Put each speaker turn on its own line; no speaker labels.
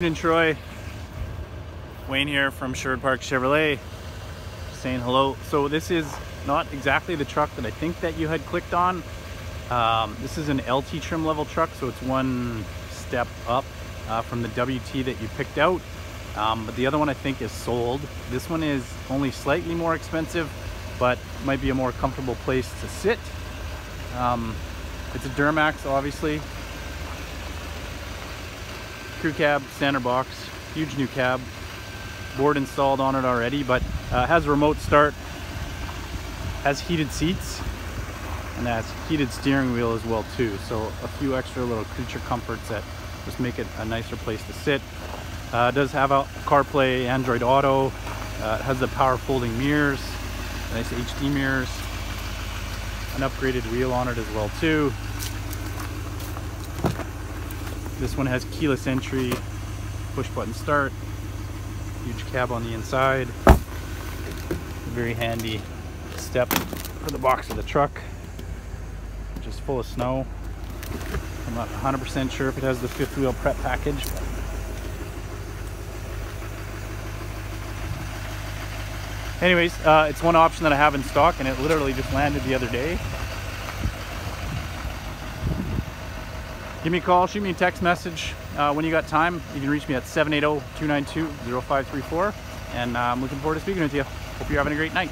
And Troy, Wayne here from Sherwood Park Chevrolet, saying hello. So this is not exactly the truck that I think that you had clicked on. Um, this is an LT trim level truck, so it's one step up uh, from the WT that you picked out. Um, but the other one I think is sold. This one is only slightly more expensive, but might be a more comfortable place to sit. Um, it's a Duramax, obviously, crew cab, standard box, huge new cab, board installed on it already, but uh, has remote start, has heated seats, and has heated steering wheel as well too. So a few extra little creature comforts that just make it a nicer place to sit. Uh, does have a CarPlay, Android Auto, uh, has the power folding mirrors, nice HD mirrors, an upgraded wheel on it as well too. This one has keyless entry, push button start, huge cab on the inside, very handy step for the box of the truck, is full of snow. I'm not 100% sure if it has the fifth wheel prep package. Anyways, uh, it's one option that I have in stock and it literally just landed the other day. Give me a call, shoot me a text message uh, when you got time. You can reach me at 780-292-0534. And uh, I'm looking forward to speaking with you. Hope you're having a great night.